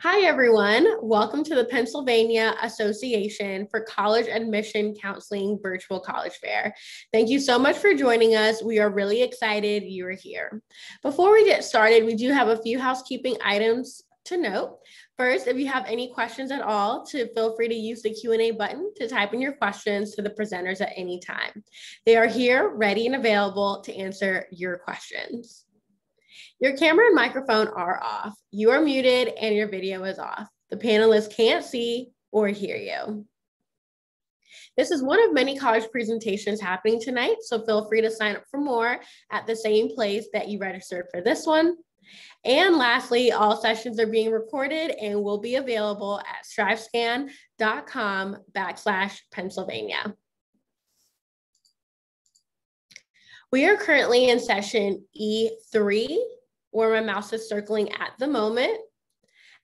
Hi, everyone. Welcome to the Pennsylvania Association for College Admission Counseling Virtual College Fair. Thank you so much for joining us. We are really excited you are here. Before we get started, we do have a few housekeeping items to note. First, if you have any questions at all, to feel free to use the Q&A button to type in your questions to the presenters at any time. They are here, ready and available to answer your questions. Your camera and microphone are off. You are muted and your video is off. The panelists can't see or hear you. This is one of many college presentations happening tonight, so feel free to sign up for more at the same place that you registered for this one. And lastly, all sessions are being recorded and will be available at strivescan.com backslash Pennsylvania. We are currently in session E3, where my mouse is circling at the moment.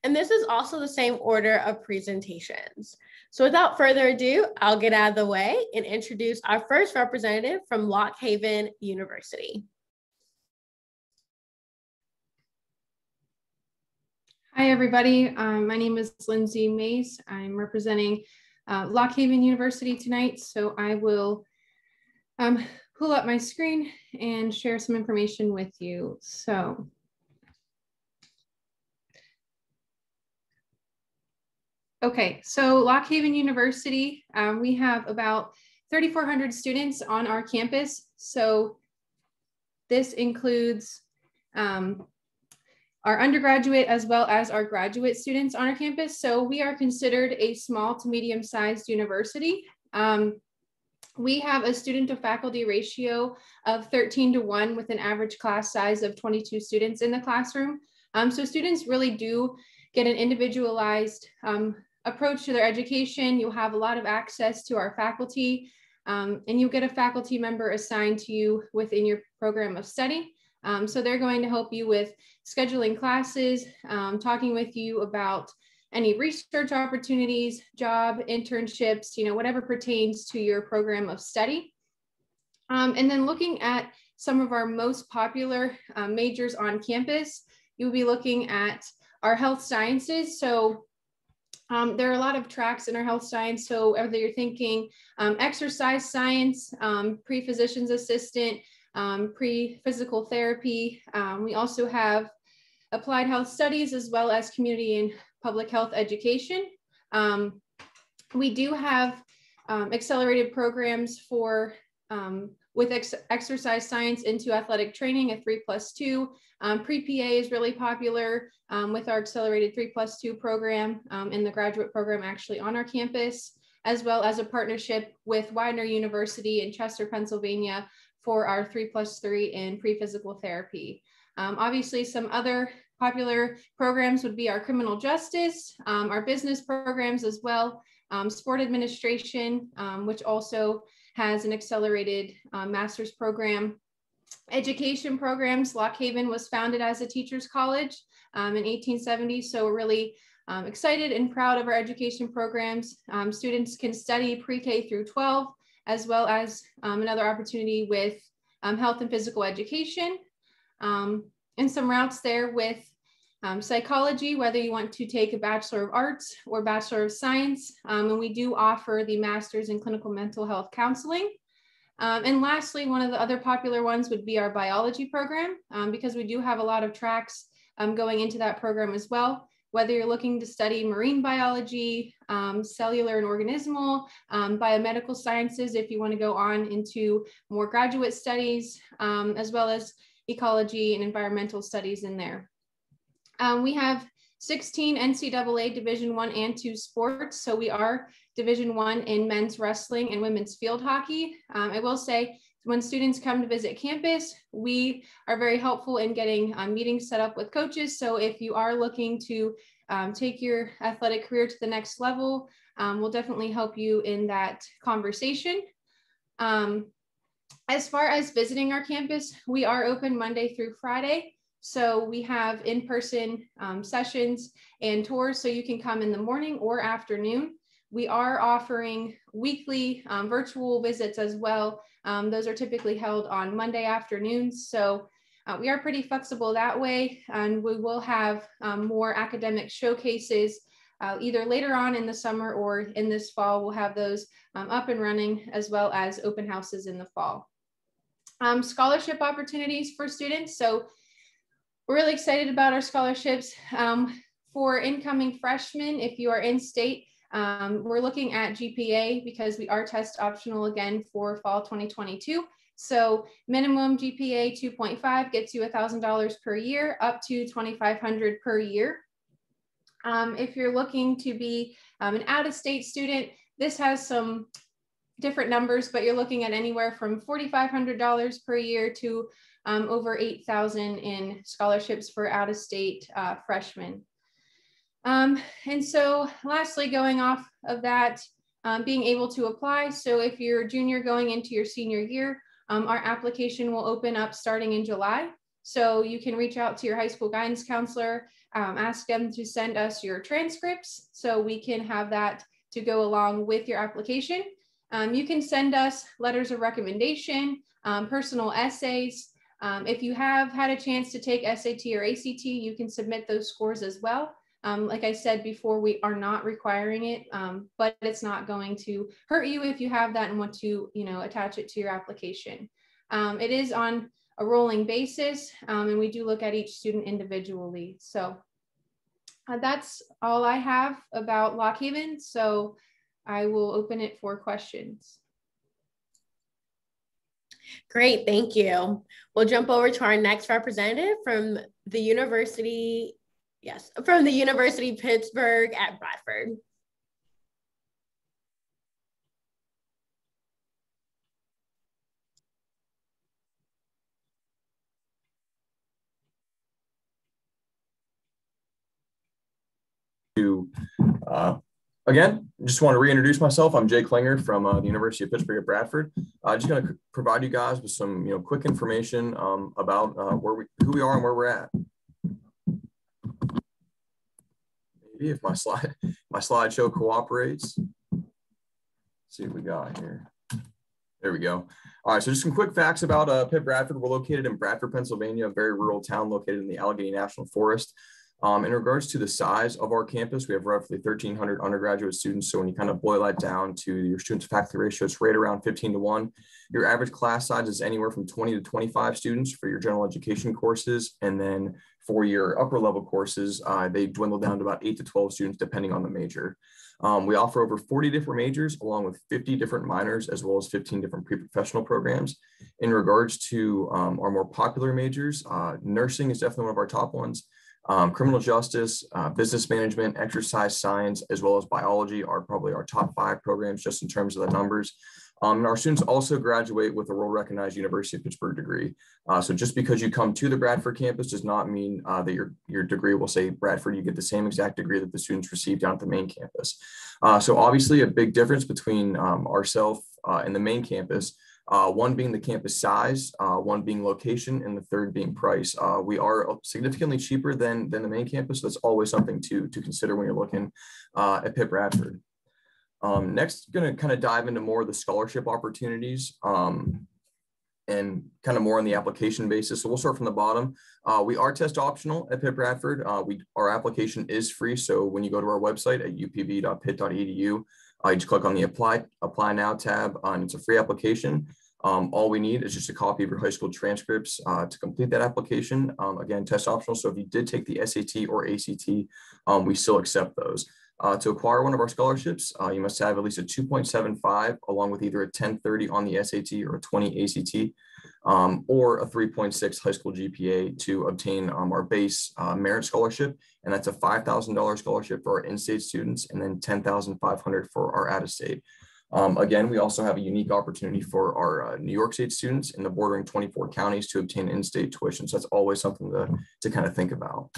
And this is also the same order of presentations. So without further ado, I'll get out of the way and introduce our first representative from Lock Haven University. Hi, everybody. Um, my name is Lindsay Mays. I'm representing uh, Lock Haven University tonight. So I will um, pull up my screen and share some information with you. So Okay, so Lock Haven University, um, we have about 3,400 students on our campus. So this includes um, our undergraduate as well as our graduate students on our campus. So we are considered a small to medium sized university. Um, we have a student to faculty ratio of 13 to 1 with an average class size of 22 students in the classroom. Um, so students really do get an individualized um, approach to their education. You'll have a lot of access to our faculty um, and you'll get a faculty member assigned to you within your program of study. Um, so they're going to help you with scheduling classes, um, talking with you about any research opportunities, job internships, you know, whatever pertains to your program of study. Um, and then looking at some of our most popular uh, majors on campus, you'll be looking at our health sciences. So um, there are a lot of tracks in our health science. So whether you're thinking um, exercise science, um, pre-physician's assistant, um, pre-physical therapy, um, we also have applied health studies as well as community and public health education. Um, we do have accelerated programs for with ex exercise science into athletic training, a three plus two. Um, Pre-PA is really popular um, with our accelerated three plus two program um, in the graduate program actually on our campus, as well as a partnership with Widener University in Chester, Pennsylvania for our three plus three in pre-physical therapy. Um, obviously, some other popular programs would be our criminal justice, um, our business programs as well, um, sport administration, which also has an accelerated uh, master's program. Education programs, Lock Haven was founded as a teacher's college um, in 1870. So we're really um, excited and proud of our education programs. Um, students can study pre-K through 12, as well as um, another opportunity with um, health and physical education. Um, and some routes there with um, psychology, whether you want to take a Bachelor of Arts or Bachelor of Science. Um, and we do offer the Master's in Clinical Mental Health Counseling. Um, and lastly, one of the other popular ones would be our biology program, um, because we do have a lot of tracks um, going into that program as well. Whether you're looking to study marine biology, um, cellular and organismal, biomedical sciences, if you want to go on into more graduate studies, as well as ecology and environmental studies in there. Um, we have 16 NCAA Division One and Two sports. So we are Division One in men's wrestling and women's field hockey. Um, I will say when students come to visit campus, we are very helpful in getting um, meetings set up with coaches. So if you are looking to um, take your athletic career to the next level, um, we'll definitely help you in that conversation. Um, as far as visiting our campus, we are open Monday through Friday. So we have in-person um, sessions and tours so you can come in the morning or afternoon. We are offering weekly um, virtual visits as well. Um, those are typically held on Monday afternoons. So uh, we are pretty flexible that way, and we will have um, more academic showcases uh, either later on in the summer or in this fall. We'll have those um, up and running as well as open houses in the fall. Um, scholarship opportunities for students. So we're really excited about our scholarships. Um, for incoming freshmen, if you are in state, um, we're looking at GPA because we are test optional again for fall 2022. So minimum GPA 2.5 gets you $1,000 per year up to 2,500 per year. Um, if you're looking to be um, an out-of-state student, this has some different numbers, but you're looking at anywhere from $4,500 per year to um, over 8,000 in scholarships for out-of-state uh, freshmen. Um, and so lastly, going off of that, um, being able to apply. So if you're a junior going into your senior year, um, our application will open up starting in July. So you can reach out to your high school guidance counselor, um, ask them to send us your transcripts so we can have that to go along with your application. Um, you can send us letters of recommendation, um, personal essays. If you have had a chance to take SAT or ACT, you can submit those scores as well. Um, like I said before, we are not requiring it, um, but it's not going to hurt you if you have that and want to, you know, attach it to your application. Um, it is on a rolling basis, um, and we do look at each student individually. So uh, that's all I have about Lock Haven. So I will open it for questions. Great, thank you. We'll jump over to our next representative from the University Yes, from the University Pittsburgh at Bradford. To uh, again, just want to reintroduce myself. I'm Jay Klinger from uh, the University of Pittsburgh at Bradford. Uh, just going to provide you guys with some, you know, quick information um, about uh, where we, who we are and where we're at. Maybe if my slide my slideshow cooperates. Let's see what we got here. There we go. All right, so just some quick facts about uh, Pitt Bradford. We're located in Bradford, Pennsylvania, a very rural town located in the Allegheny National Forest. Um, in regards to the size of our campus, we have roughly 1,300 undergraduate students. So when you kind of boil that down to your student to faculty ratio, it's right around 15 to 1. Your average class size is anywhere from 20 to 25 students for your general education courses. And then for your upper level courses, uh, they dwindle down to about 8 to 12 students, depending on the major. Um, we offer over 40 different majors, along with 50 different minors, as well as 15 different pre-professional programs. In regards to um, our more popular majors, uh, nursing is definitely one of our top ones. Um, criminal justice, uh, business management, exercise science, as well as biology are probably our top five programs just in terms of the numbers. Um, and our students also graduate with a world-recognized University of Pittsburgh degree. Uh, so just because you come to the Bradford campus does not mean uh, that your, your degree will say Bradford, you get the same exact degree that the students receive down at the main campus. Uh, so obviously a big difference between um, ourselves uh, and the main campus uh, one being the campus size, uh, one being location, and the third being price. Uh, we are significantly cheaper than, than the main campus. So that's always something to, to consider when you're looking uh, at Pitt Bradford. Um, next, going to kind of dive into more of the scholarship opportunities um, and kind of more on the application basis. So we'll start from the bottom. Uh, we are test optional at Pitt Bradford. Uh, we Our application is free. So when you go to our website at upb.pitt.edu, uh, you just click on the apply apply now tab uh, and it's a free application. Um, all we need is just a copy of your high school transcripts uh, to complete that application. Um, again, test optional. So if you did take the SAT or ACT, um, we still accept those. Uh, to acquire one of our scholarships, uh, you must have at least a 2.75 along with either a 1030 on the SAT or a 20 ACT um, or a 3.6 high school GPA to obtain um, our base uh, merit scholarship. And that's a $5,000 scholarship for our in-state students and then 10,500 for our out-of-state. Um, again, we also have a unique opportunity for our uh, New York State students in the bordering 24 counties to obtain in-state tuition. So that's always something to, to kind of think about.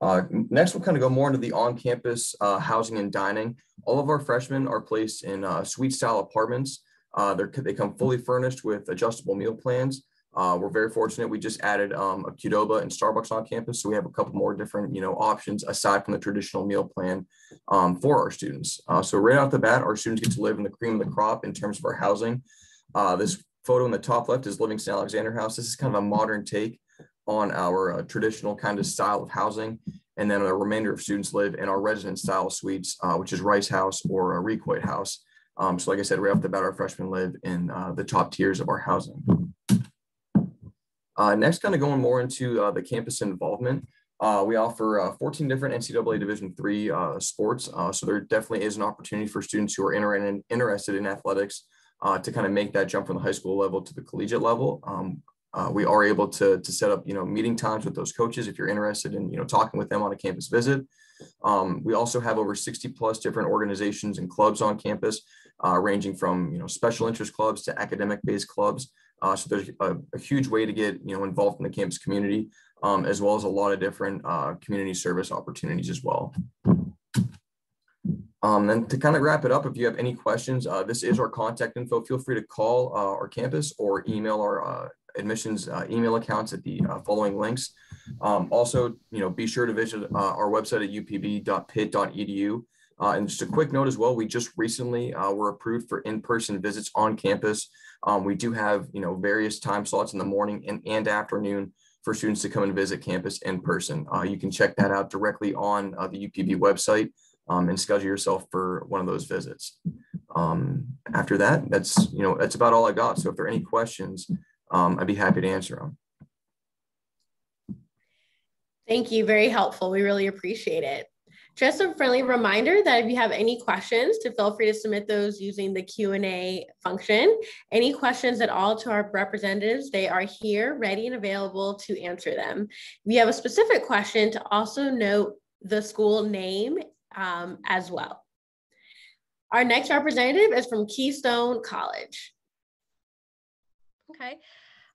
Uh, next, we'll kind of go more into the on-campus uh, housing and dining. All of our freshmen are placed in uh, suite-style apartments. Uh, they come fully furnished with adjustable meal plans. Uh, we're very fortunate. We just added um, a Qdoba and Starbucks on campus, so we have a couple more different, you know, options aside from the traditional meal plan um, for our students. Uh, so right off the bat, our students get to live in the cream of the crop in terms of our housing. Uh, this photo in the top left is Livingston Alexander House. This is kind of a modern take on our uh, traditional kind of style of housing. And then the remainder of students live in our resident style suites, uh, which is Rice House or a Reed-Coit House. Um, so like I said, right off the bat, our freshmen live in uh, the top tiers of our housing. Uh, next, kind of going more into uh, the campus involvement. Uh, we offer uh, 14 different NCAA Division three uh, sports, uh, so there definitely is an opportunity for students who are inter interested in athletics to kind of make that jump from the high school level to the collegiate level. Um, we are able to, to set up, you know, meeting times with those coaches if you're interested in, you know, talking with them on a campus visit. Um, we also have over 60 plus different organizations and clubs on campus, ranging from, you know, special interest clubs to academic based clubs. Uh, so there's a, a, huge way to get you know involved in the campus community, um, as well as a lot of different uh, community service opportunities as well. Um, and to kind of wrap it up, if you have any questions, uh, this is our contact info. Feel free to call uh, our campus or email our uh, admissions uh, email accounts at the following links. Um, also, you know, be sure to visit our website at upb.pitt.edu. Uh, and just a quick note as well, we just recently uh, were approved for in-person visits on campus. Um, we do have, you know, various time slots in the morning and, and afternoon for students to come and visit campus in person. Uh, you can check that out directly on uh, the UPB website um, and schedule yourself for one of those visits. Um, after that, that's, you know, that's about all I got. So if there are any questions, um, I'd be happy to answer them. Thank you. Very helpful. We really appreciate it. Just a friendly reminder that if you have any questions, to feel free to submit those using the Q&A function. Any questions at all to our representatives, they are here, ready and available to answer them. If you have a specific question, to also note the school name um, as well. Our next representative is from Keystone College. Okay.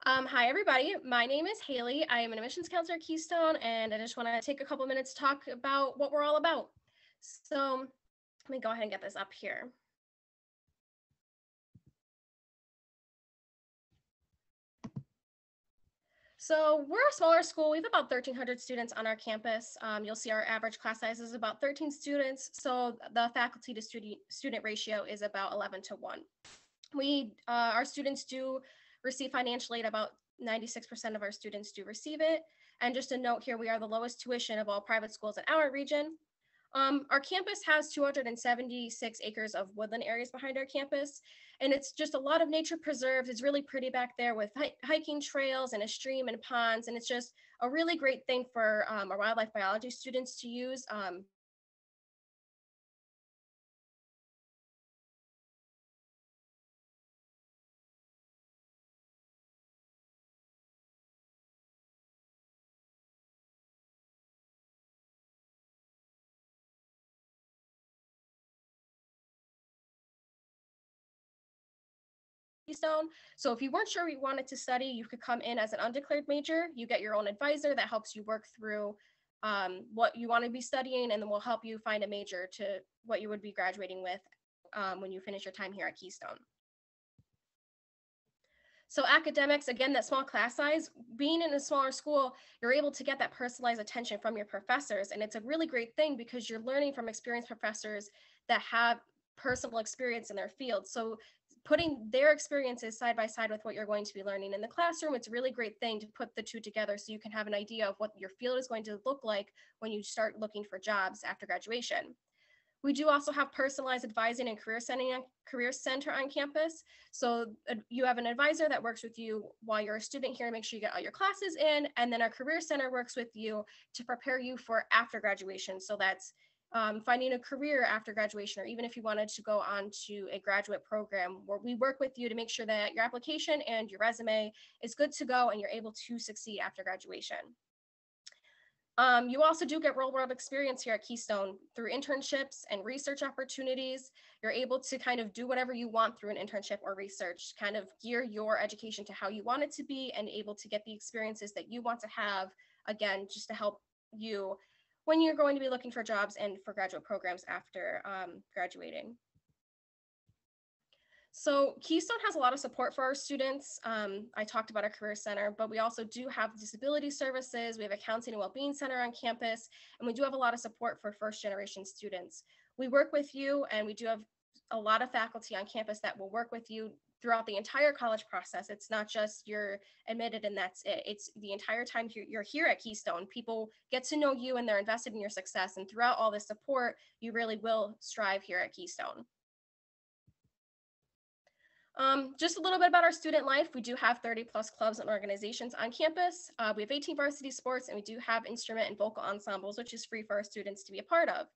Um, hi, everybody. My name is Haley. I am an admissions counselor at Keystone, and I just want to take a couple minutes to talk about what we're all about. So let me go ahead and get this up here. So we're a smaller school. We have about 1,300 students on our campus. Um, you'll see our average class size is about 13 students. So the faculty to student student ratio is about 11 to 1. We, uh, our students do receive financial aid. About 96% of our students do receive it. And just a note here, we are the lowest tuition of all private schools in our region. Um, our campus has 276 acres of woodland areas behind our campus, and it's just a lot of nature preserves. It's really pretty back there with hiking trails and a stream and ponds, and it's just a really great thing for um, our wildlife biology students to use. Um, Keystone. So if you weren't sure you wanted to study, you could come in as an undeclared major. You get your own advisor that helps you work through um, what you want to be studying, and then we'll help you find a major to what you would be graduating with um, when you finish your time here at Keystone. So academics, again, that small class size, being in a smaller school, you're able to get that personalized attention from your professors. And it's a really great thing because you're learning from experienced professors that have personal experience in their field. So putting their experiences side by side with what you're going to be learning in the classroom it's a really great thing to put the two together so you can have an idea of what your field is going to look like when you start looking for jobs after graduation we do also have personalized advising and career center, career center on campus. So you have an advisor that works with you while you're a student here to make sure you get all your classes in. And then our career center works with you to prepare you for after graduation. So that's um, finding a career after graduation, or even if you wanted to go on to a graduate program where we work with you to make sure that your application and your resume is good to go and you're able to succeed after graduation. Um, you also do get real world experience here at Keystone through internships and research opportunities. You're able to kind of do whatever you want through an internship or research, kind of gear your education to how you want it to be and able to get the experiences that you want to have, again, just to help you when you're going to be looking for jobs and for graduate programs after um, graduating. So Keystone has a lot of support for our students. Um, I talked about our career center, but we also do have disability services. We have a counseling and well-being center on campus, and we do have a lot of support for first generation students. We work with you and we do have a lot of faculty on campus that will work with you throughout the entire college process. It's not just you're admitted and that's it. It's the entire time you're, here at Keystone. People get to know you and they're invested in your success. And throughout all this support, you really will strive here at Keystone. Um, just a little bit about our student life. We do have 30 plus clubs and organizations on campus. Uh, we have 18 varsity sports and we do have instrument and vocal ensembles, which is free for our students to be a part of.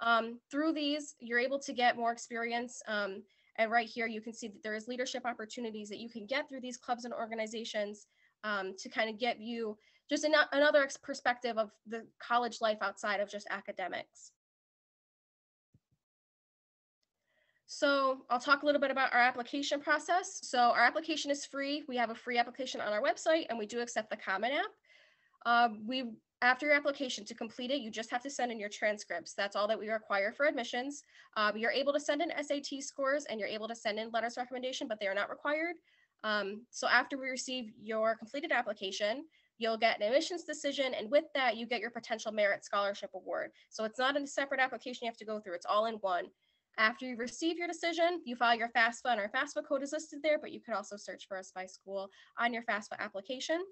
Um, through these, you're able to get more experience. Um, and right here, you can see that there is leadership opportunities that you can get through these clubs and organizations um, to kind of get you just an another perspective of the college life outside of just academics. So I'll talk a little bit about our application process. So our application is free. We have a free application on our website and we do accept the Common App. Uh, we after your application to complete it, you just have to send in your transcripts. That's all that we require for admissions. Um, you're able to send in SAT scores and you're able to send in letters of recommendation, but they are not required. Um, so after we receive your completed application, you'll get an admissions decision. And with that, you get your potential merit scholarship award. So it's not a separate application you have to go through. It's all in one. After you receive your decision, you file your FAFSA and our FAFSA code is listed there, but you could also search for us by school on your FAFSA application.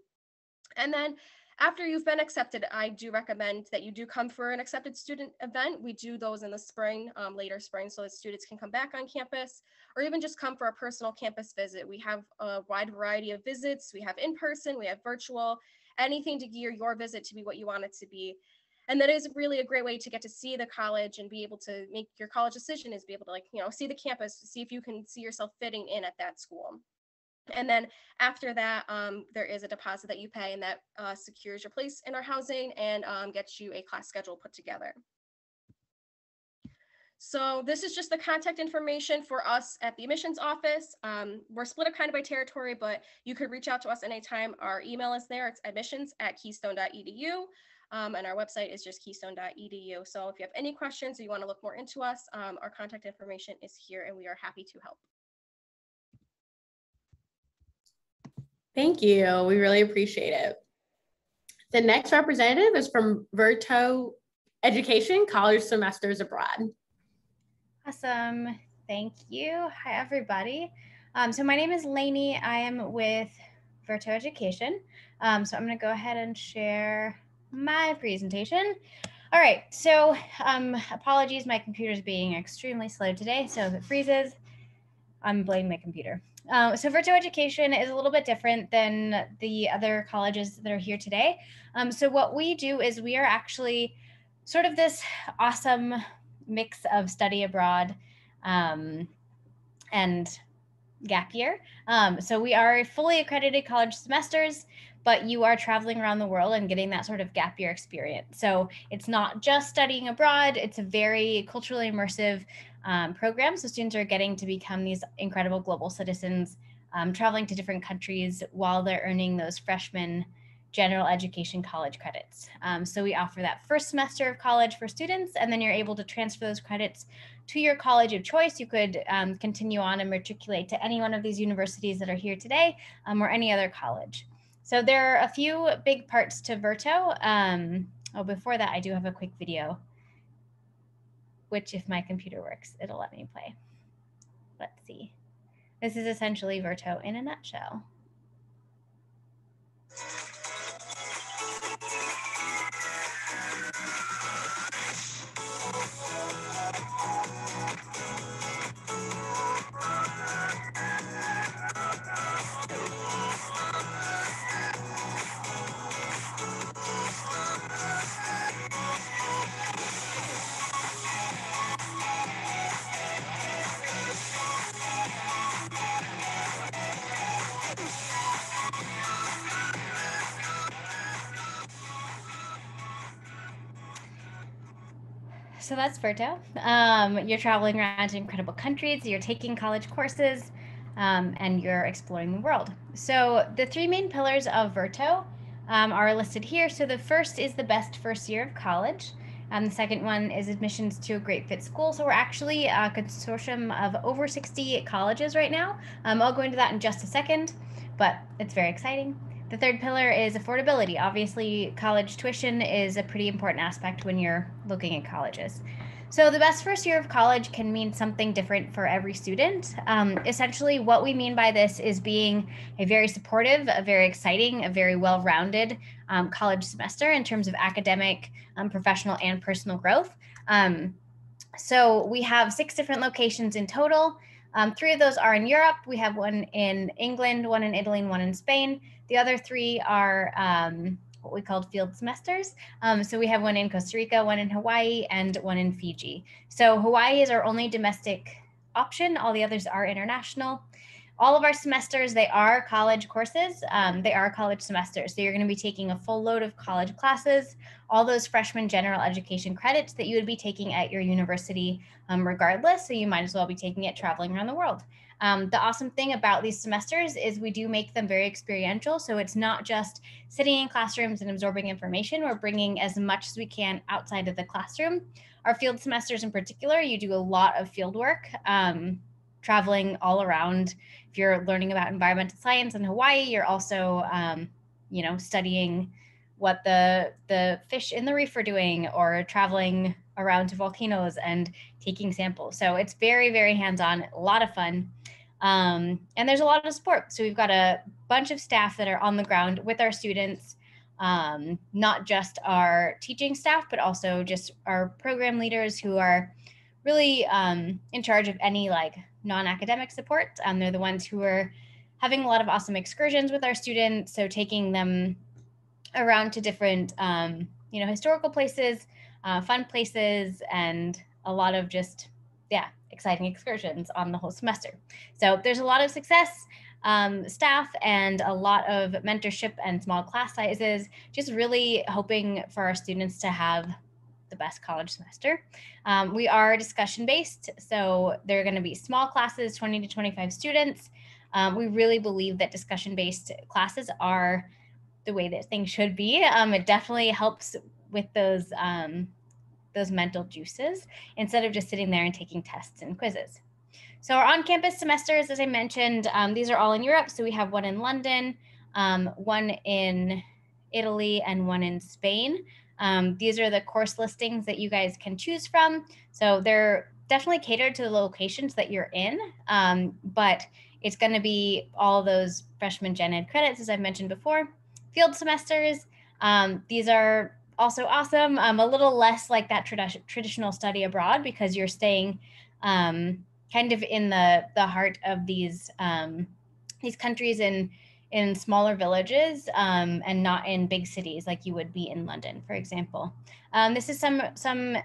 And then after you've been accepted, I do recommend that you do come for an accepted student event. We do those in the spring, um, later spring, so that students can come back on campus or even just come for a personal campus visit. We have a wide variety of visits. We have in-person, we have virtual, anything to gear your visit to be what you want it to be and that is really a great way to get to see the college and be able to make your college decision is be able to like you know see the campus see if you can see yourself fitting in at that school and then after that um, there is a deposit that you pay and that uh, secures your place in our housing and um, gets you a class schedule put together so this is just the contact information for us at the admissions office. Um, we're split up kind of by territory, but you could reach out to us anytime. Our email is there. It's admissions at keystone.edu. Um, and our website is just keystone.edu. So if you have any questions or you want to look more into us, um, our contact information is here and we are happy to help. Thank you. We really appreciate it. The next representative is from Verto Education, College Semesters Abroad. Awesome. Thank you. Hi, everybody. Um, so my name is Lainey. I am with Verto Education. Um, so I'm going to go ahead and share my presentation. All right, so um, apologies, my computer is being extremely slow today. So if it freezes, I'm blaming my computer. Uh, so Verto Education is a little bit different than the other colleges that are here today. Um, so what we do is we are actually sort of this awesome mix of study abroad um, and gap year. Um, so we are fully accredited college semesters but you are traveling around the world and getting that sort of gap year experience. So it's not just studying abroad, it's a very culturally immersive um, program. So students are getting to become these incredible global citizens, um, traveling to different countries while they're earning those freshman general education college credits. Um, so we offer that first semester of college for students, and then you're able to transfer those credits to your college of choice. You could um, continue on and matriculate to any one of these universities that are here today um, or any other college. So there are a few big parts to Verto. Um, oh, before that, I do have a quick video, which if my computer works, it'll let me play. Let's see. This is essentially Verto in a nutshell. So that's Verto. Um, you're traveling around to incredible countries, you're taking college courses, um, and you're exploring the world. So the three main pillars of Verto um, are listed here. So the first is the best first year of college. Um, the second one is admissions to a great fit school. So we're actually a consortium of over 60 colleges right now. Um, I'll go into that in just a second, but it's very exciting. The third pillar is affordability. Obviously, college tuition is a pretty important aspect when you're looking at colleges. So, the best first year of college can mean something different for every student. Um, essentially, what we mean by this is being a very supportive, a very exciting, a very well rounded um, college semester in terms of academic, um, professional, and personal growth. Um, so, we have six different locations in total. Um, three of those are in Europe. We have one in England, one in Italy, and one in Spain. The other three are um, what we called field semesters. Um, so we have one in Costa Rica, one in Hawaii, and one in Fiji. So Hawaii is our only domestic option. All the others are international. All of our semesters, they are college courses. Um, they are college semesters. So you're going to be taking a full load of college classes, all those freshman general education credits that you would be taking at your university um, regardless. So you might as well be taking it traveling around the world. Um, the awesome thing about these semesters is we do make them very experiential. So it's not just sitting in classrooms and absorbing information. We're bringing as much as we can outside of the classroom. Our field semesters in particular, you do a lot of field work, um, traveling all around. If you're learning about environmental science in Hawaii, you're also, um, you know, studying what the the fish in the reef are doing or traveling around to volcanoes and taking samples. So it's very, very hands-on, a lot of fun. Um, and there's a lot of support. So we've got a bunch of staff that are on the ground with our students, um, not just our teaching staff, but also just our program leaders who are really um, in charge of any like non-academic support. Um, they're the ones who are having a lot of awesome excursions with our students. So taking them around to different, um, you know, historical places, uh, fun places, and a lot of just, yeah, exciting excursions on the whole semester. So there's a lot of success um, staff and a lot of mentorship and small class sizes, just really hoping for our students to have the best college semester. Um, we are discussion based, so they're going to be small classes, 20 to 25 students. Um, we really believe that discussion based classes are the way that things should be. Um, it definitely helps with those um, those mental juices instead of just sitting there and taking tests and quizzes. So our on-campus semesters, as I mentioned, um, these are all in Europe. So we have one in London, um, one in Italy, and one in Spain. Um, these are the course listings that you guys can choose from. So they're definitely catered to the locations that you're in, um, but it's going to be all those freshman gen ed credits, as I've mentioned before. Field semesters, um, these are also awesome. Um, a little less like that trad- traditional study abroad because you're staying um, kind of in the the heart of these um, these countries in in smaller villages um, and not in big cities like you would be in London, for example. Um, this is some some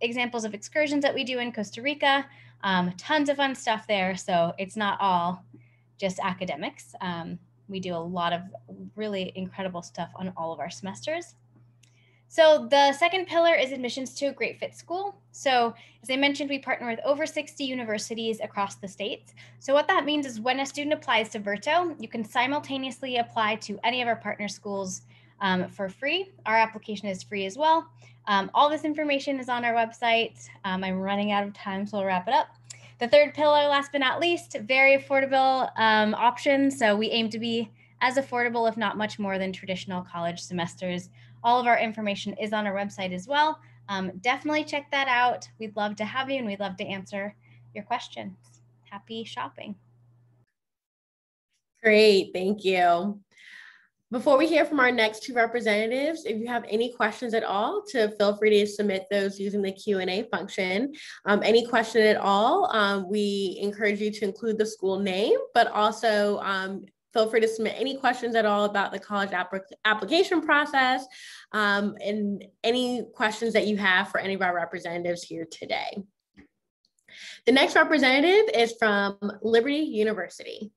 examples of excursions that we do in Costa Rica. Um, tons of fun stuff there. So it's not all just academics. we do a lot of really incredible stuff on all of our semesters. So the second pillar is admissions to a great fit school. So as I mentioned, we partner with over 60 universities across the states. So what that means is when a student applies to Verto, you can simultaneously apply to any of our partner schools um, for free. Our application is free as well. Um, all this information is on our website. Um, I'm running out of time, so I'll wrap it up. The third pillar, last but not least, very affordable um, options. So we aim to be as affordable, if not much more than traditional college semesters all of our information is on our website as well. Um, definitely check that out. We'd love to have you and we'd love to answer your questions. Happy shopping. Great, thank you. Before we hear from our next two representatives, if you have any questions at all, to feel free to submit those using the Q&A function. Um, any question at all, um, we encourage you to include the school name, but also um, feel free to submit any questions at all about the college app application process um, and any questions that you have for any of our representatives here today. The next representative is from Liberty University.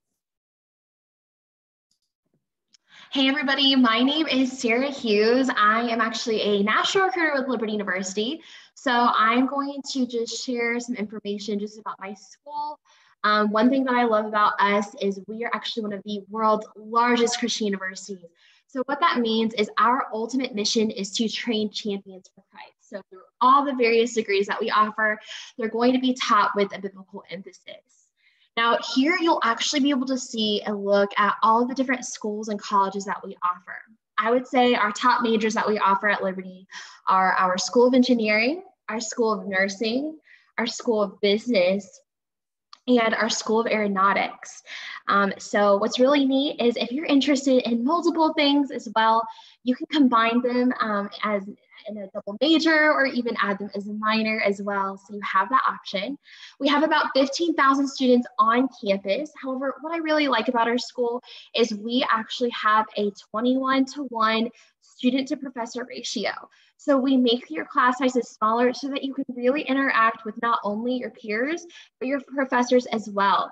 Hey everybody, my name is Sarah Hughes. I am actually a national recruiter with Liberty University. So I'm going to just share some information just about my school, um, one thing that I love about us is we are actually one of the world's largest Christian universities. So what that means is our ultimate mission is to train champions for Christ. So through all the various degrees that we offer, they're going to be taught with a biblical emphasis. Now here you'll actually be able to see and look at all the different schools and colleges that we offer. I would say our top majors that we offer at Liberty are our School of Engineering, our School of Nursing, our School of Business, and our School of Aeronautics. Um, so what's really neat is if you're interested in multiple things as well, you can combine them um, as in a double major or even add them as a minor as well. So you have that option. We have about 15,000 students on campus. However, what I really like about our school is we actually have a 21 to 1 student to professor ratio. So we make your class sizes smaller so that you can really interact with not only your peers, but your professors as well.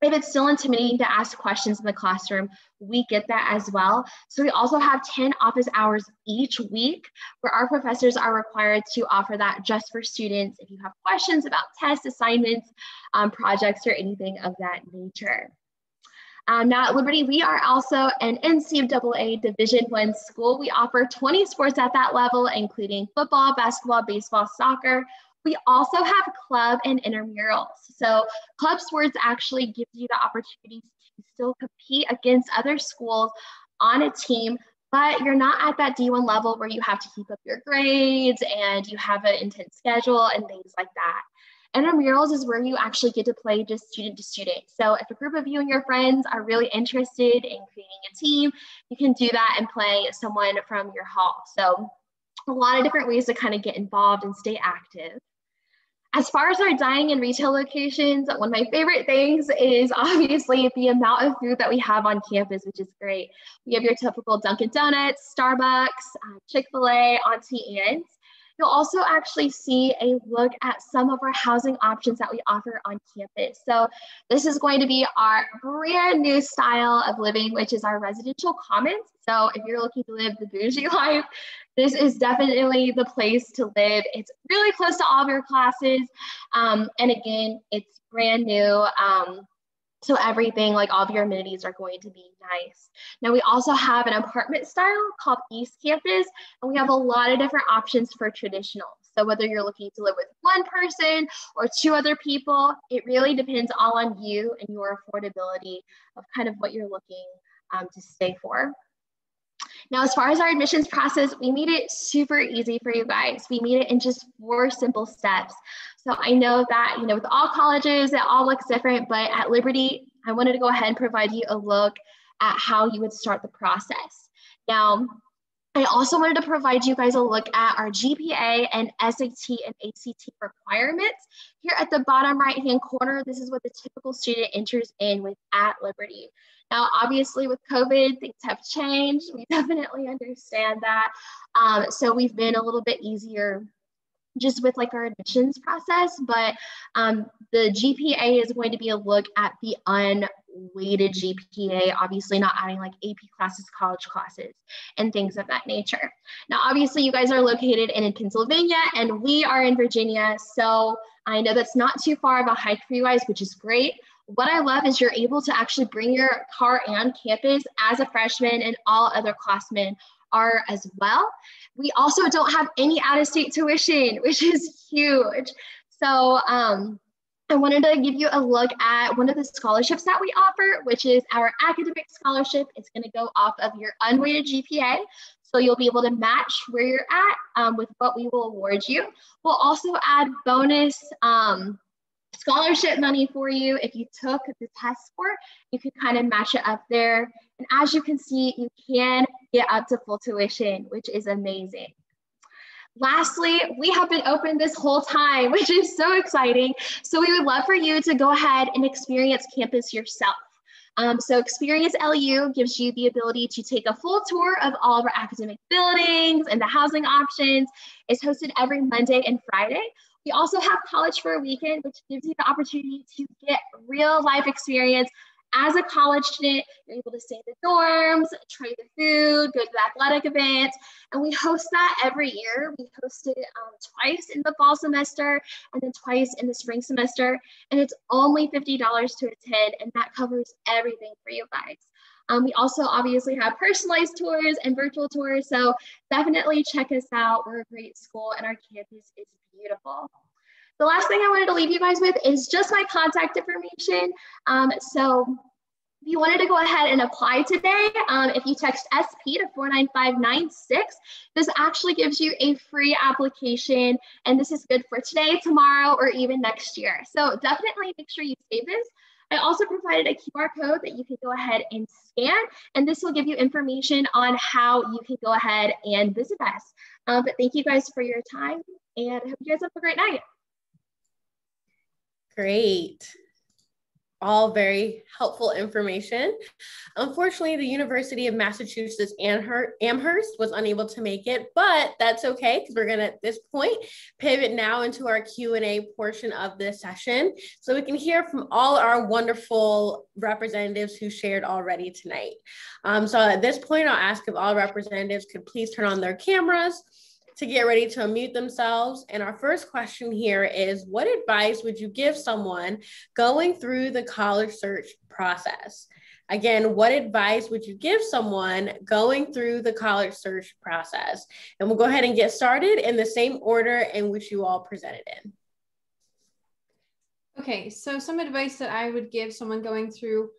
If it's still intimidating to ask questions in the classroom, we get that as well. So we also have 10 office hours each week where our professors are required to offer that just for students if you have questions about tests, assignments, um, projects, or anything of that nature. Um, now at Liberty, we are also an NCAA Division One school. We offer 20 sports at that level, including football, basketball, baseball, soccer. We also have club and intramurals. So club sports actually gives you the opportunity to still compete against other schools on a team, but you're not at that D1 level where you have to keep up your grades and you have an intense schedule and things like that. Intramurals is where you actually get to play just student to student. So if a group of you and your friends are really interested in creating a team, you can do that and play someone from your hall. So a lot of different ways to kind of get involved and stay active. As far as our dining and retail locations, one of my favorite things is obviously the amount of food that we have on campus, which is great. We have your typical Dunkin' Donuts, Starbucks, uh, Chick-fil-A, Auntie Anne's. You'll also actually see a look at some of our housing options that we offer on campus. So this is going to be our brand new style of living, which is our residential commons. So if you're looking to live the bougie life, this is definitely the place to live. It's really close to all of your classes. Um, and again, it's brand new. Um, so everything, like all of your amenities are going to be nice. Now we also have an apartment style called East Campus, and we have a lot of different options for traditional. So whether you're looking to live with one person or two other people, it really depends all on you and your affordability of kind of what you're looking um, to stay for. Now, as far as our admissions process, we made it super easy for you guys. We made it in just four simple steps. So I know that, you know, with all colleges, it all looks different, but at Liberty, I wanted to go ahead and provide you a look at how you would start the process. Now, I also wanted to provide you guys a look at our GPA and SAT and ACT requirements. Here at the bottom right hand corner, this is what the typical student enters in with at Liberty. Now, obviously with COVID, things have changed. We definitely understand that. Um, so we've been a little bit easier just with like our admissions process, but um, the GPA is going to be a look at the unweighted GPA, obviously not adding like AP classes, college classes, and things of that nature. Now, obviously you guys are located in, in Pennsylvania and we are in Virginia. So I know that's not too far of a hike for you guys, which is great. What I love is you're able to actually bring your car on campus as a freshman and all other classmen are as well. We also don't have any out-of-state tuition, which is huge. So um, I wanted to give you a look at one of the scholarships that we offer, which is our academic scholarship. It's going to go off of your unweighted GPA. So you'll be able to match where you're at um, with what we will award you. We'll also add bonus um, scholarship money for you if you took the test score. You can kind of match it up there. And as you can see, you can get up to full tuition, which is amazing. Lastly, we have been open this whole time, which is so exciting. So we would love for you to go ahead and experience campus yourself. Um, so Experience LU gives you the ability to take a full tour of all of our academic buildings and the housing options. It's hosted every Monday and Friday. We also have College for a Weekend, which gives you the opportunity to get real life experience as a college student, you're able to stay in the dorms, try the food, go to the athletic events, and we host that every year. We host it um, twice in the fall semester and then twice in the spring semester, and it's only $50 to attend, and that covers everything for you guys. Um, we also obviously have personalized tours and virtual tours, so definitely check us out. We're a great school, and our campus is beautiful. The last thing I wanted to leave you guys with is just my contact information. Um, so If you wanted to go ahead and apply today, um, if you text SP to 49596, this actually gives you a free application. And this is good for today, tomorrow, or even next year. So definitely make sure you save this. I also provided a QR code that you can go ahead and scan, and this will give you information on how you can go ahead and visit us. Um, but thank you guys for your time, and I hope you guys have a great night. Great all very helpful information. Unfortunately, the University of Massachusetts Amherst was unable to make it, but that's okay because we're gonna at this point pivot now into our Q&A portion of this session so we can hear from all our wonderful representatives who shared already tonight. Um, so at this point, I'll ask if all representatives could please turn on their cameras to get ready to unmute themselves. And our first question here is What advice would you give someone going through the college search process? Again, what advice would you give someone going through the college search process? And we'll go ahead and get started in the same order in which you all presented in. Okay, so some advice that I would give someone going through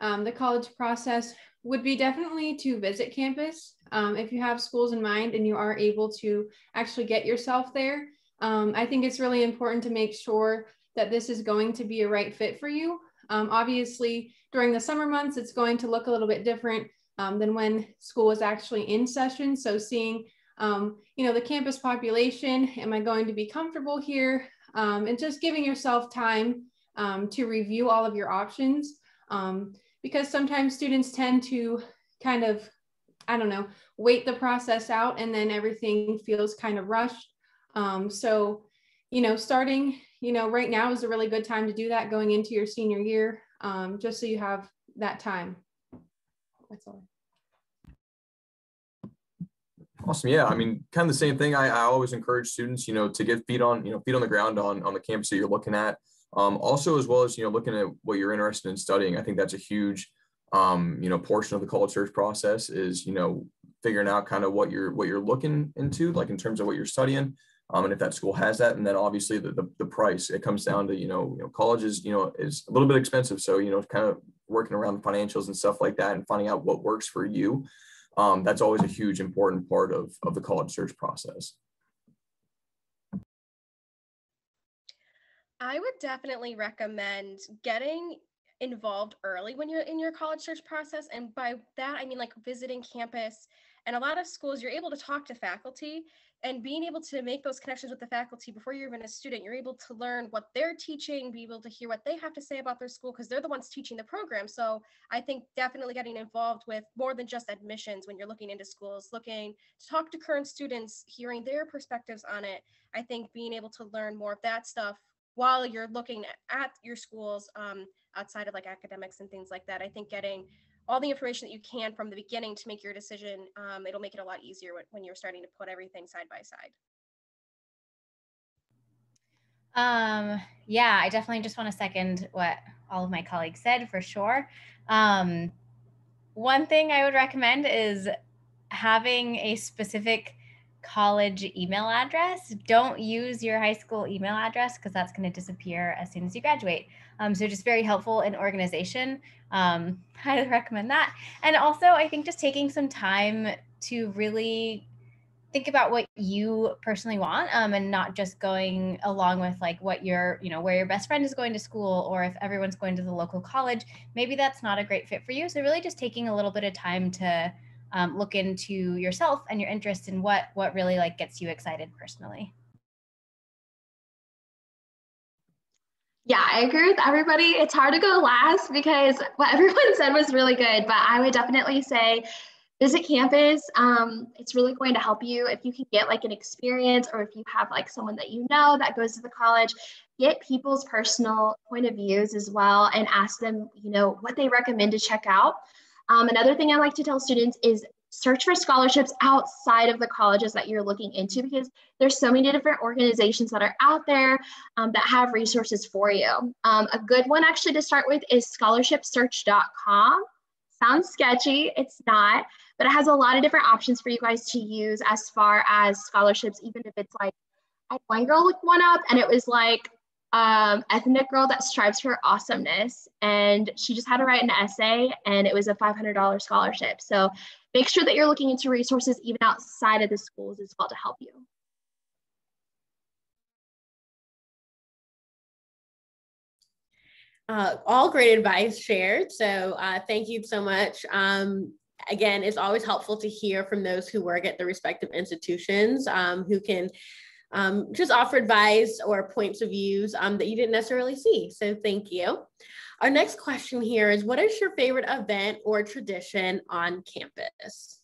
um, the college process would be definitely to visit campus. Um, if you have schools in mind and you are able to actually get yourself there, um, I think it's really important to make sure that this is going to be a right fit for you. Um, obviously, during the summer months, it's going to look a little bit different um, than when school is actually in session. So seeing, um, you know, the campus population, am I going to be comfortable here? Um, and just giving yourself time to review all of your options. because sometimes students tend to kind of I don't know, wait the process out and then everything feels kind of rushed. Um, so, you know, starting, you know, right now is a really good time to do that going into your senior year, um, just so you have that time. That's all. Awesome. Yeah. I mean, kind of the same thing. I, I always encourage students, you know, to get feet on, you know, feet on the ground on, on the campus that you're looking at. Um, also, as well as, you know, looking at what you're interested in studying. I think that's a huge, um, you know, portion of the college search process is, you know, figuring out kind of what you're what you're looking into, like in terms of what you're studying, um, and if that school has that, and then obviously the, the, the price. It comes down to you know, you know, college is you know is a little bit expensive, so you know, kind of working around the financials and stuff like that, and finding out what works for you. Um, that's always a huge important part of of the college search process. I would definitely recommend getting involved early when you're in your college search process. And by that, I mean like visiting campus. And a lot of schools, you're able to talk to faculty and being able to make those connections with the faculty before you're even a student, you're able to learn what they're teaching, be able to hear what they have to say about their school because they're the ones teaching the program. So I think definitely getting involved with more than just admissions when you're looking into schools, looking to talk to current students, hearing their perspectives on it. I think being able to learn more of that stuff while you're looking at your schools um, outside of like academics and things like that. I think getting all the information that you can from the beginning to make your decision, um, it'll make it a lot easier when, you're starting to put everything side by side. Um, yeah, I definitely just want to second what all of my colleagues said for sure. Um, one thing I would recommend is having a specific college email address. Don't use your high school email address because that's going to disappear as soon as you graduate. Um, so just very helpful in organization. Um, highly recommend that. And also, I think just taking some time to really think about what you personally want um, and not just going along with like what your you know where your best friend is going to school or if everyone's going to the local college maybe that's not a great fit for you so really just taking a little bit of time to um, look into yourself and your interest in what what really like gets you excited personally yeah i agree with everybody. It's hard to go last because what everyone said was really good but i would definitely say visit campus. Um, it's really going to help you if you can get like an experience or if you have like someone that you know that goes to the college. Get people's personal point of views as well and ask them you know what they recommend to check out. Um, another thing I like to tell students is search for scholarships outside of the colleges that you're looking into because there's so many different organizations that are out there um, that have resources for you. Um, a good one actually to start with is scholarshipsearch.com. Sounds sketchy, it's not, but it has a lot of different options for you guys to use as far as scholarships, even if it's like, I one girl look one up and it was like um, ethnic girl that strives for awesomeness. And she just had to write an essay and it was a $500 scholarship. So make sure that you're looking into resources even outside of the schools as well to help you. Uh, all great advice shared. So uh, thank you so much. Um, again, it's always helpful to hear from those who work at the respective institutions um, who can um, just offer advice or points of views um, that you didn't necessarily see. So thank you. Our next question here is what is your favorite event or tradition on campus?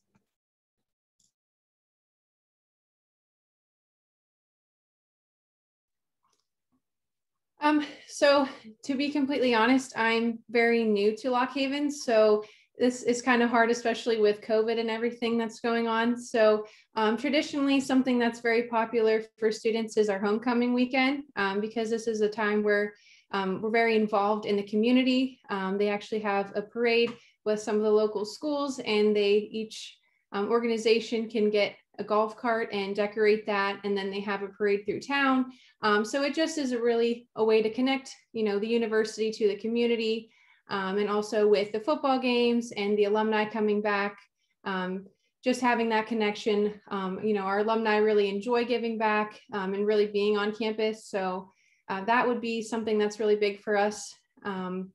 Um, so to be completely honest, I'm very new to Lock Haven. So this is kind of hard, especially with COVID and everything that's going on. So um, traditionally, something that's very popular for students is our homecoming weekend um, because this is a time where um, we're very involved in the community. Um, they actually have a parade with some of the local schools and they each um, organization can get a golf cart and decorate that and then they have a parade through town um, so it just is a really a way to connect you know the university to the community um, and also with the football games and the alumni coming back um, just having that connection um, you know our alumni really enjoy giving back um, and really being on campus so uh, that would be something that's really big for us um,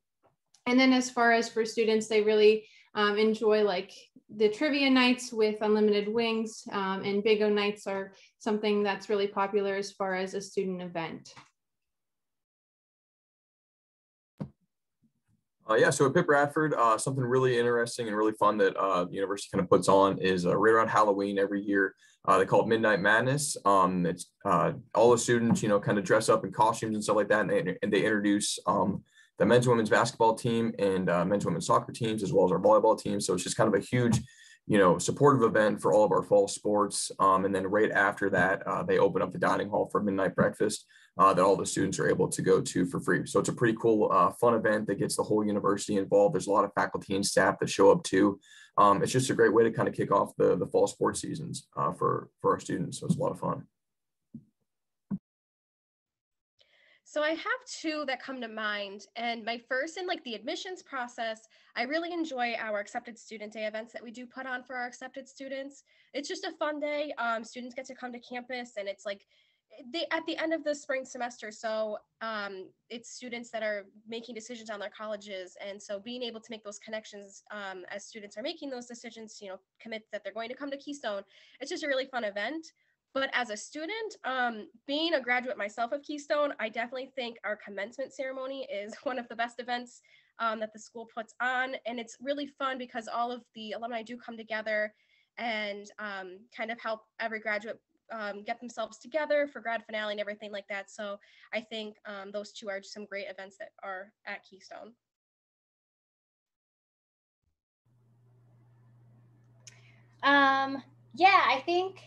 and then as far as for students they really enjoy like the trivia nights with unlimited wings um, and bingo nights are something that's really popular as far as a student event. Uh, yeah, so at Pitt Bradford, uh, something really interesting and really fun that uh, the university kind of puts on is uh, right around Halloween every year. Uh, they call it Midnight Madness. Um, it's uh, all the students, you know, kind of dress up in costumes and stuff like that, and they, and they introduce um, the men's women's basketball team and men's women's soccer teams, as well as our volleyball team. So it's just kind of a huge, you know, supportive event for all of our fall sports. Um, and then right after that, they open up the dining hall for midnight breakfast uh, that all the students are able to go to for free. So it's a pretty cool, uh, fun event that gets the whole university involved. There's a lot of faculty and staff that show up too. Um, it's just a great way to kind of kick off the, the fall sports seasons uh, for, for our students. So it's a lot of fun. So I have two that come to mind. And my first in like the admissions process, I really enjoy our accepted student day events that we do put on for our accepted students. It's just a fun day. Um, students get to come to campus and it's like they at the end of the spring semester. So um, it's students that are making decisions on their colleges. And so being able to make those connections um, as students are making those decisions, you know, commit that they're going to come to Keystone, it's just a really fun event. But as a student, um, being a graduate myself of Keystone, I definitely think our commencement ceremony is one of the best events um, that the school puts on. And it's really fun because all of the alumni do come together and um, kind of help every graduate um, get themselves together for grad finale and everything like that. So I think um, those two are some great events that are at Keystone. Um, yeah, I think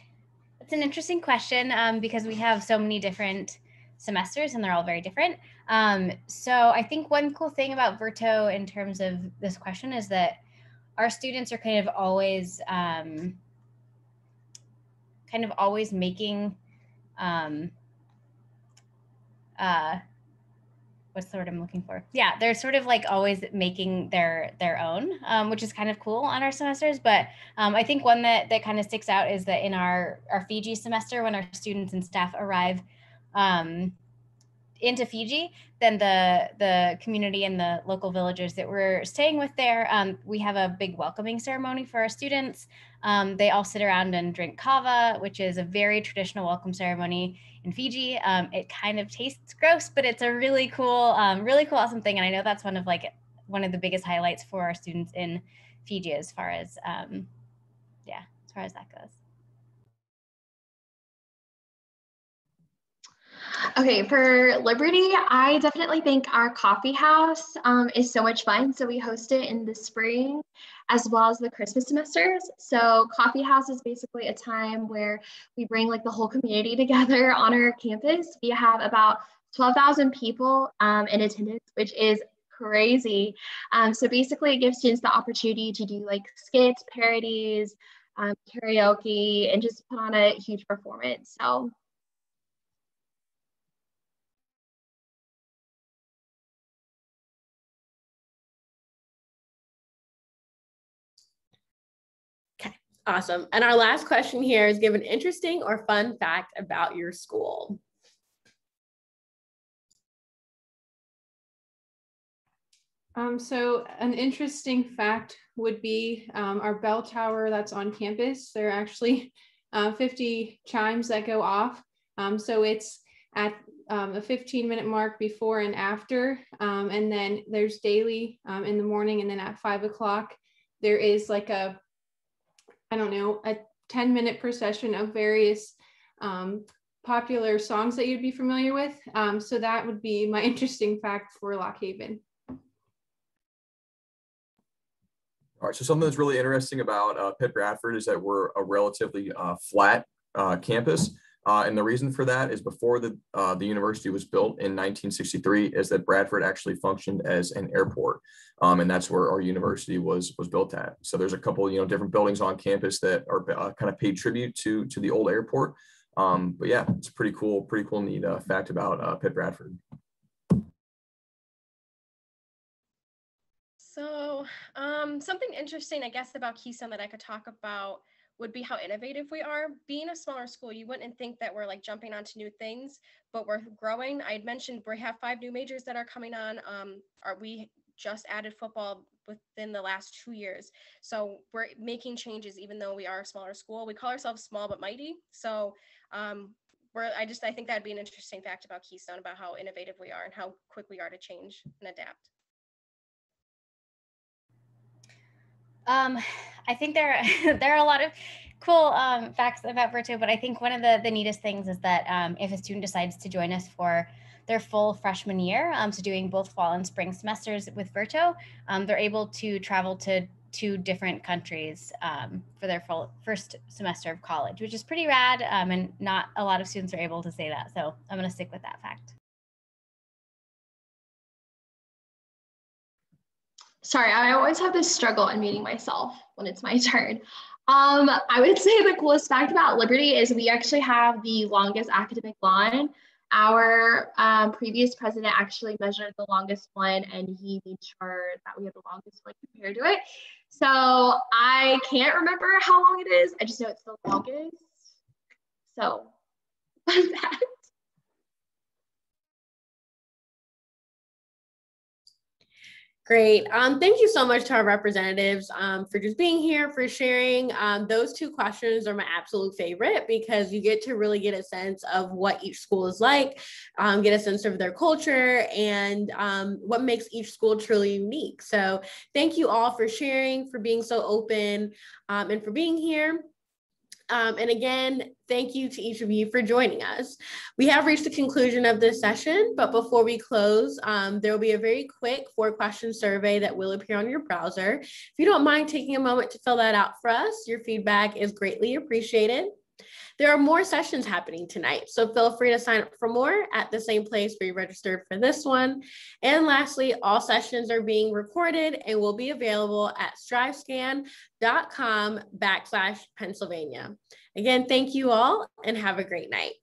it's an interesting question um, because we have so many different semesters and they're all very different. Um, so I think one cool thing about Verto in terms of this question is that our students are kind of always um, kind of always making um, uh, what's the word I'm looking for? Yeah, they're sort of like always making their their own, um, which is kind of cool on our semesters. But um, I think one that that kind of sticks out is that in our our Fiji semester, when our students and staff arrive um, into Fiji, then the the community and the local villagers that we're staying with there, um, we have a big welcoming ceremony for our students. Um, they all sit around and drink kava, which is a very traditional welcome ceremony in Fiji. Um, it kind of tastes gross, but it's a really cool, um, really cool, awesome thing. And I know that's one of like one of the biggest highlights for our students in Fiji as far as, um, yeah, as far as that goes. Okay, for Liberty, I definitely think our coffee house um, is so much fun. So we host it in the spring as well as the Christmas semesters. So coffee house is basically a time where we bring like the whole community together on our campus. We have about 12,000 people um, in attendance, which is crazy. Um, so basically it gives students the opportunity to do like skits, parodies, um, karaoke, and just put on a huge performance. So Awesome. And our last question here is give an interesting or fun fact about your school. Um, so an interesting fact would be um, our bell tower that's on campus. There are actually uh, 50 chimes that go off. Um, so it's at um, a 15 minute mark before and after. Um, and then there's daily um, in the morning and then at five o'clock, there is like a, I don't know, a 10 minute procession of various popular songs that you'd be familiar with. so that would be my interesting fact for Lock Haven. All right, so something that's really interesting about uh, Pitt Bradford is that we're a relatively uh, flat uh, campus. Uh, and the reason for that is before the, uh, the university was built in 1963 is that Bradford actually functioned as an airport. Um, and that's where our university was, was built at. So there's a couple, you know, different buildings on campus that are uh, kind of paid tribute to, to the old airport. Um, but yeah, it's a pretty cool, pretty cool, neat fact about Pitt Bradford. So um, something interesting, I guess, about Keystone that I could talk about would be how innovative we are. Being a smaller school, you wouldn't think that we're like jumping onto new things, but we're growing. I had mentioned we have five new majors that are coming on. Um, are we just added football within the last two years? So we're making changes, even though we are a smaller school. We call ourselves small but mighty. So um, we're. I just I think that'd be an interesting fact about Keystone about how innovative we are and how quick we are to change and adapt. Um, I think there there are a lot of cool um, facts about Verto, but I think one of the the neatest things is that um, if a student decides to join us for their full freshman year, um, so doing both fall and spring semesters with Verto, um, they're able to travel to two different countries um, for their full first semester of college, which is pretty rad, um, and not a lot of students are able to say that. So I'm going to stick with that fact. Sorry, I always have this struggle in meeting myself when it's my turn. Um, I would say the coolest fact about Liberty is we actually have the longest academic lawn. Our um, previous president actually measured the longest one and he made sure that we have the longest one compared to it. So I can't remember how long it is. I just know it's the longest. So. Great. Um, thank you so much to our representatives um, for just being here, for sharing. Um, those two questions are my absolute favorite because you get to really get a sense of what each school is like, um, get a sense of their culture, and um, what makes each school truly unique. So, thank you all for sharing, for being so open, um, and for being here. Um, and again, thank you to each of you for joining us. We have reached the conclusion of this session, but before we close, um, there will be a very quick four question survey that will appear on your browser. If you don't mind taking a moment to fill that out for us, your feedback is greatly appreciated. There are more sessions happening tonight, so feel free to sign up for more at the same place where you registered for this one. And lastly, all sessions are being recorded and will be available at strivescan.com backslash Pennsylvania. Again, thank you all and have a great night.